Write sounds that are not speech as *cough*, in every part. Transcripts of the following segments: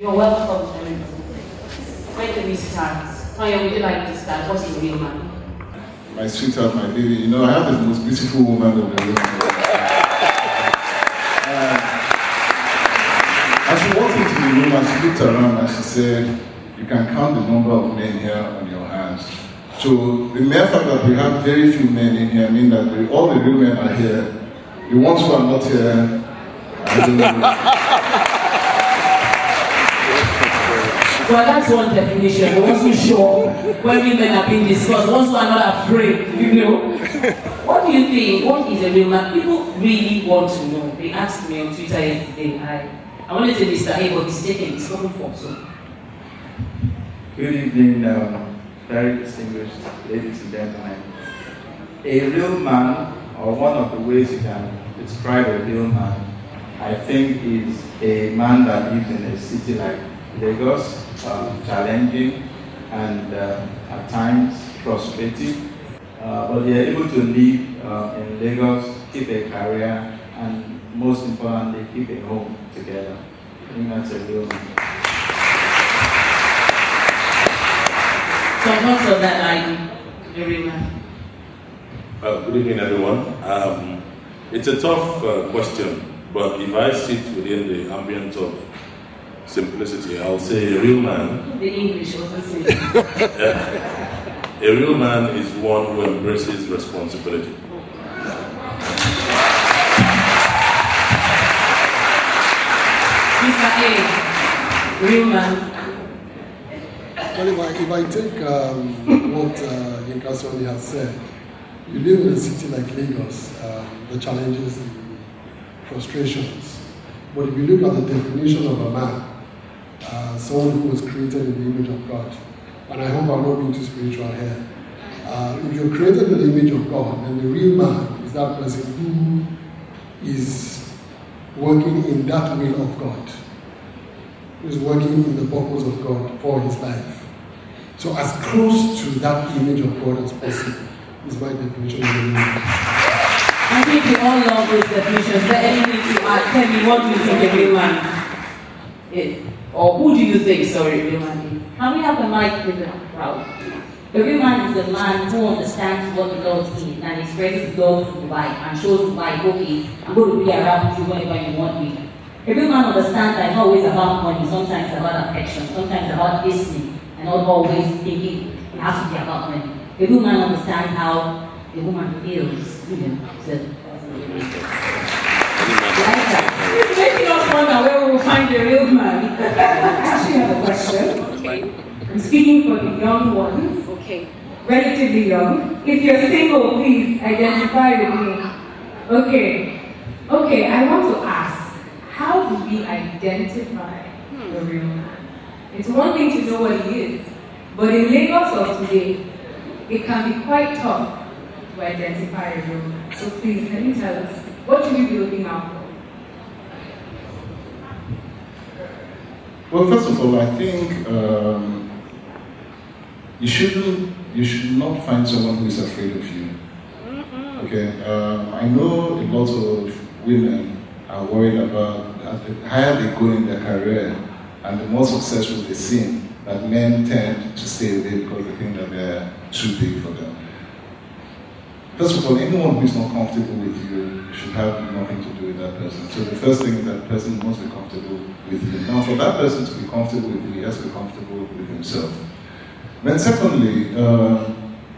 You're welcome. Where can we start? Tonye, would you like to start? What is a real man? My sweetheart, my baby, you know, I have the most beautiful woman in the room. Um, as she walked into the room and she looked around and she said, you can count the number of men here on your hands. So the mere fact that we have very few men in here means that we, all the real men are here. The ones who are not here, I don't know. Well, that's one definition. I wasn't sure when women are being discussed. Ones who are not afraid, you know. What do you think? What is a real man? People really want to know. They asked me on Twitter yesterday. I, I wanted to Mr. A, but he's taken his spoken for. So. Good evening, um, very distinguished ladies and gentlemen. A real man, or one of the ways you can describe a real man, I think is a man that lives in a city like Lagos, um, challenging and uh, at times frustrating. Uh, but they are able to live uh, in Lagos, keep a career, and most importantly, keep a home together. I think that's a real man. So, thoughts on that, I, a real man? Uh, good evening, everyone. Um, it's a tough uh, question, but if I sit within the ambient of simplicity, I'll say a real man. The English wasn't *laughs* A real man is one who embraces responsibility. Mr. A, real man. Well, if I, if I take um, what uh, Yinka Sanni has said, you live in a city like Lagos, um, the challenges, the frustrations. But if you look at the definition of a man, uh, someone who was created in the image of God, and I hope I'm not being too spiritual here. Uh, if you're created in the image of God, then the real man is that person who is working in that will of God, who is working in the purpose of God for his life. So as close to that image of God as possible is my definition of the man. I think we all love definitions. But anything to add? Tell me, what do you think a real man is? Or who do you think, sorry, man? Can we have a mic with the crowd? Man is a man who understands what the Lord is and expresses God through the wife and shows the wife, okay, I'm going to be around you whenever you want me. Man understands that it's not always about money, sometimes about affection, sometimes about listening, and not always thinking it has to be about money. Man understands how a woman feels, you know, so, making us wonder where find the real man. I actually have a question. Okay. I'm speaking for the young ones, Okay. relatively young. If you're single, please identify with me. Okay. Okay, I want to ask, how do we identify hmm. the real man? It's one thing to know what he is, but in Lagos of today, it can be quite tough to identify a real man. So please, can you tell us, what should we be looking out for? Well, first of all, I think um, you shouldn't, you should not find someone who is afraid of you. Okay, um, I know a lot of women are worried about that the higher they go in their career and the more successful they seem, that men tend to stay away because they think that they're too big for them. First of all, anyone who is not comfortable with you should have nothing to do with that person. So the first thing is that person must be comfortable with you. Now, for that person to be comfortable with you, he has to be comfortable with himself. Then secondly, uh,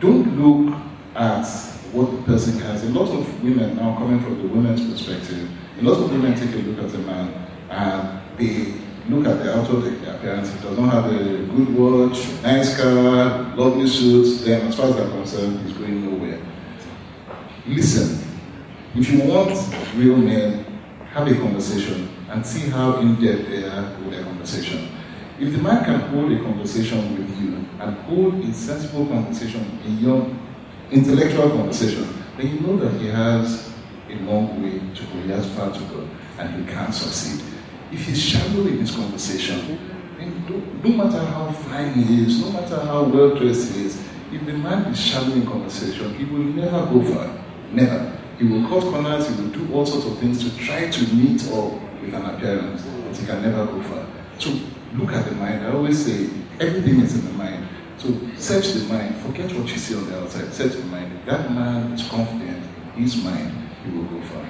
don't look at what the person has. A lot of women, now coming from the women's perspective, a lot of women take a look at a man and they look at the outward appearance. He does not have a good watch, nice car, lovely suits, then as far as I'm concerned, he's going nowhere. Listen, if you want real men, have a conversation and see how in-depth they are with their conversation. If the man can hold a conversation with you and hold a sensible conversation a young, intellectual conversation, then you know that he has a long way to go, he has far to go, and he can succeed. If he's shallow in his conversation, then no, no matter how fine he is, no matter how well dressed he is, if the man is shallow in conversation, he will never go far. Never. He will cut corners, he will do all sorts of things to try to meet up with an appearance, but he can never go far. So look at the mind. I always say everything is in the mind. So search the mind. Forget what you see on the outside. Search the mind. If that man is confident in his mind, he will go far.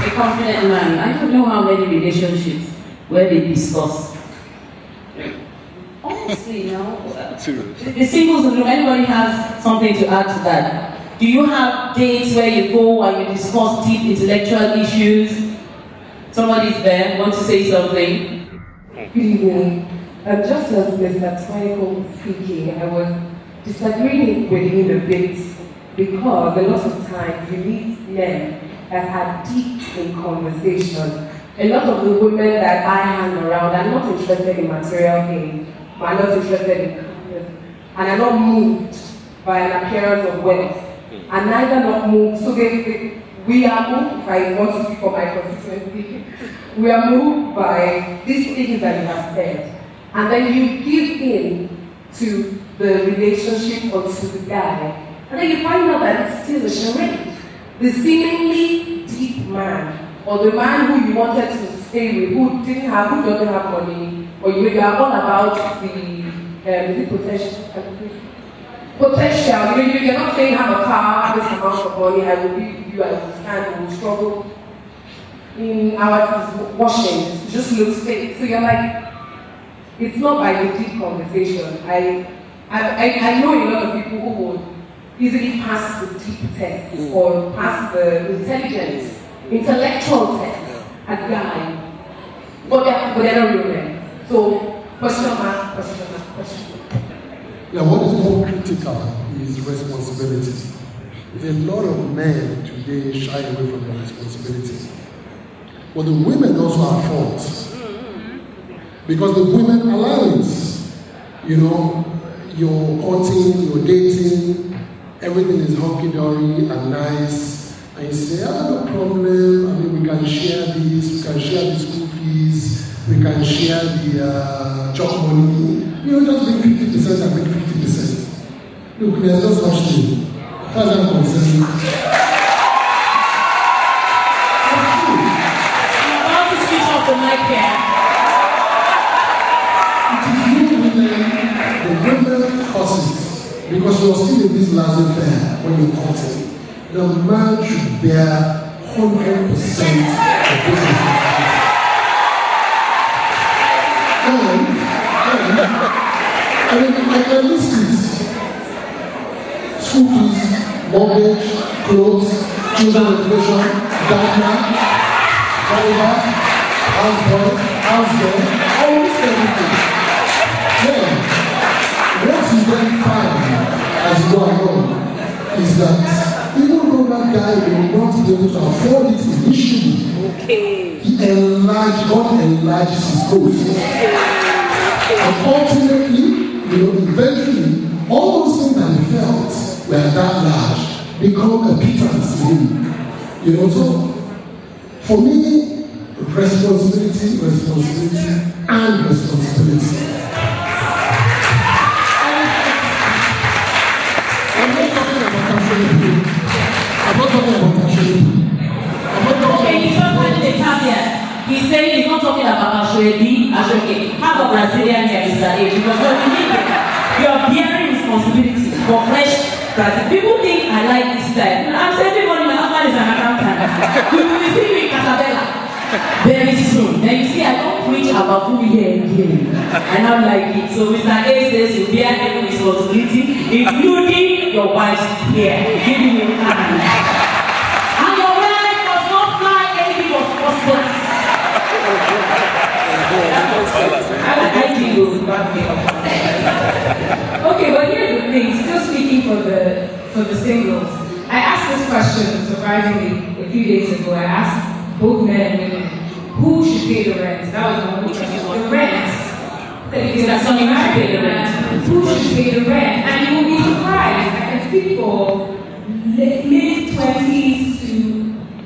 A confident man. I don't know how many relationships where they discuss. Honestly, you know, the, the singles in the room, anybody has something to add to that? Do you have dates where you go and you discuss deep intellectual issues? Somebody's there, want to say something? Good evening. Um, just as Mr. Twyko was speaking, I was disagreeing with him a bit because a lot of times you meet men that are deep in conversation. A lot of the women that I hang around are not interested in material things, are not interested in kindness, and are not moved by an appearance of wealth, hmm. and neither not moved. So they, they, we are moved by want to speak for my constituency. *laughs* We are moved by these things that you have said, and then you give in to the relationship or to the guy, and then you find out that it's still a charade. The seemingly deep man, or the man who you wanted to stay with, who didn't have, who doesn't have money, or you, you are all about the, um, the potential. Potential, you, know, you're not saying have a car, this amount of money, I will be you, I will stand, I will struggle. In our washing, it just looks fake. So you're like, it's not by the deep conversation. I, I, I know a lot of people who would easily pass the deep test mm. or pass the intelligence, intellectual test as guy. But they're, but they're not real men. So, question mark, question mark, question mark. Yeah, what is more critical is responsibility. A lot of men today shy away from their responsibility. But the women also have fault. Because the women allow it. You know, you're courting, you're dating, everything is hunky dory and nice. And you say, ah, no problem. I mean, we can share this, we can share this fees, we can share the uh, job money. You know, just bring 50% and make 50%. Look, there's no such thing. As I'm concerned, I'm to switch off the mic here. it is you women, the women it. Because you're still in this laissez faire when you're courting. The man should bear 100% of this I mean, I can list it. School fees, mortgage, clothes, children education, diaper, driver, houseboy, houseboy, almost everything. Then, what is very fine as you go along is that even though that guy will not be able to afford it initially, Okay. he enlarged, God enlarges his goals. And ultimately, you know, eventually, all those things that he felt were that large become a pittance to him. You know, so for me, responsibility, responsibility, and responsibility. I'm not talking about actually. I'm not talking about actually. I'm not talking Okay, he's not finding the caveat. He's saying he's not talking about Ashwebi, Ashweke. We will you in Casabella very soon. Then you see, I don't preach about who here again. I now like it. So Mr. A says you bear every responsibility, including your wife's hair. Give him a hand. And your wife must not fly anything of phosphorus. I, you back me up. Okay, but here's the thing. Still speaking for the for the singles, I asked this question surprisingly a few days ago. I asked both men and women who should pay the rent. That was one question. The rent. Because That's only you who should pay the rent. Who should pay the rent? And you will be surprised. I can speak for mid twenties to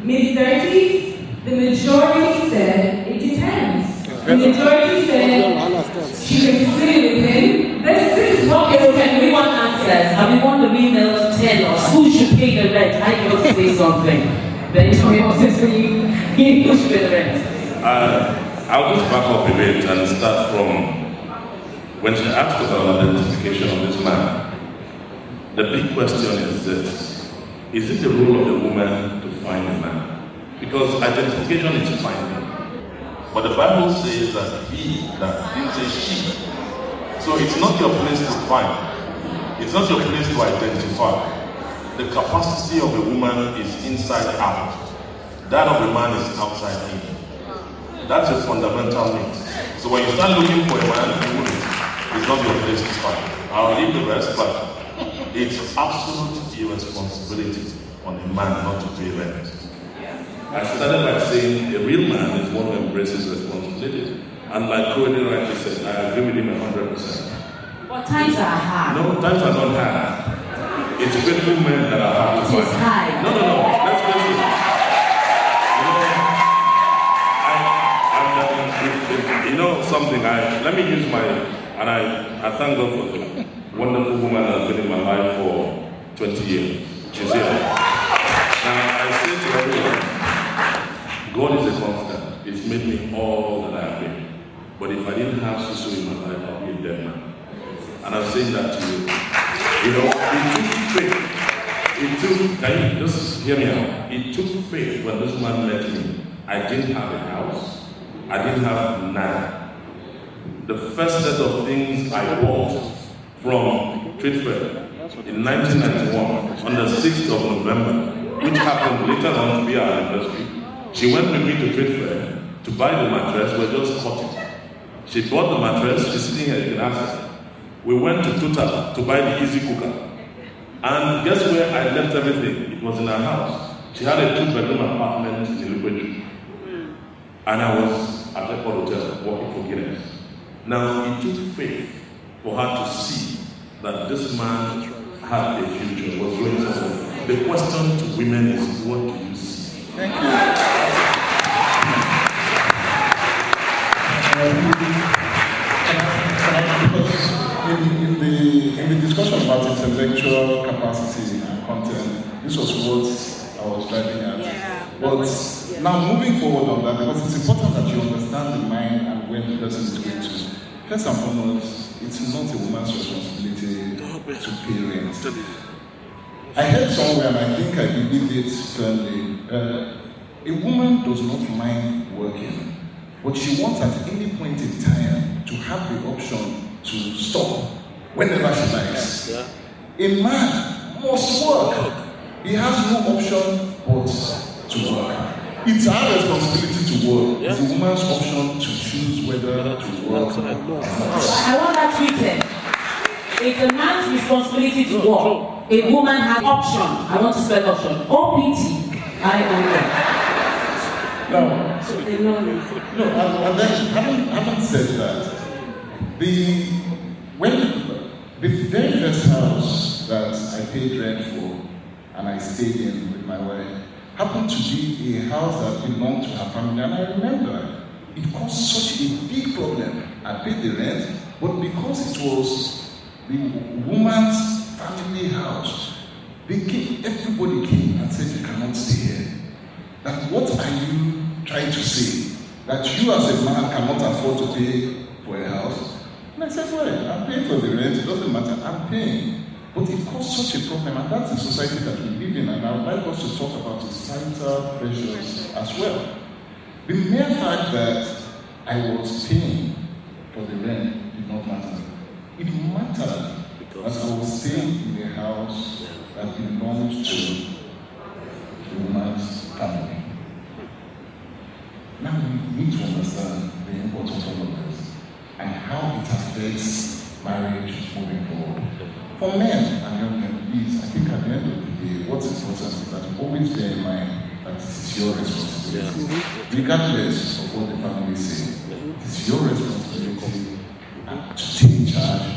mid thirties. The majority said it depends. The majority said she can stay with him. This, this is what Okay, so can we want answers? And we want the women to tell us who should pay the rent. I can say something. Uh, I'll just back up a bit and start from when she asked about identification of this man. The big question is this Is it the role of the woman to find a man? Because identification is finding. But the Bible says that he, that says she. So it's not your place to find. It's not your place to identify. The capacity of a woman is inside out. That of a man is outside in. That's a fundamental need. So when you start looking for a man, it's not your place to find. I'll leave the rest, but it's absolute irresponsibility on a man not to pay rent. I started by saying a real man is one who embraces responsibility. And like Cody rightly said, I agree with him 100%. But times are hard. No, times are not hard. It's faithful men that are hard to find. No, no, no. Let's it. You know, I, I'm, if, if, you know something, I, let me use my, and I, I thank God for the wonderful woman that has been in my life for 20 years. It took, can you just hear me out? It took faith when this man met me. I didn't have a house. I didn't have nada. The first set of things I bought from Trade in 1991 on the 6th of November, which happened later on to be our anniversary. She went with me to Trade to buy the mattress, we're just cutting. She bought the mattress, she's sitting here, you can ask her. We went to Total to buy the easy cooker. And guess where I left everything? It was in her house. She had a two bedroom apartment in Ilupeju. Hmm. And I was at the hotel working for Guinness. Now, it took faith for her to see that this man had a future, was going somewhere. The question to women is, what do you see? Thank you. Because in, in, the, in the discussion about intellectual capacity and content, this was what I was driving at. But now moving forward on that, because it's important that you understand the mind and where the person is going to. First and foremost, it's not a woman's responsibility to pay rent. I heard somewhere, and I think I believe it firmly, uh, a woman does not mind working, but she wants at any point in time to have the option to stop whenever she likes. A man must work. He has no option but to work. It's our responsibility to work. It's a woman's option to choose whether to work or not. I want that treated. It's a man's responsibility to work. A woman has option. I want to spell option. O-P-T. I-O-N. Now, no, and, and then having, having said that, the when house that I paid rent for and I stayed in with my wife happened to be a house that belonged to her family, and I remember it caused such a big problem. I paid the rent, but because it was the woman's family house, they came, everybody came and said, You cannot stay here. That what are you trying to say? That you as a man cannot afford to pay for a house? I said, Well, I'm paying for the rent, it doesn't matter, I'm paying. But it caused such a problem, and that's the society that we live in, and I would like us to talk about societal pressures as well. The mere fact that I was paying for the rent did not matter. It mattered that I was staying in a house that belonged to the woman's family. Now we need to understand the importance of all and how it affects marriage moving forward. For men and young men, please, I think at the end of the day, what's important is that you always bear in mind that it is your responsibility, regardless of what the family say. It is your responsibility uh, to take charge of your home.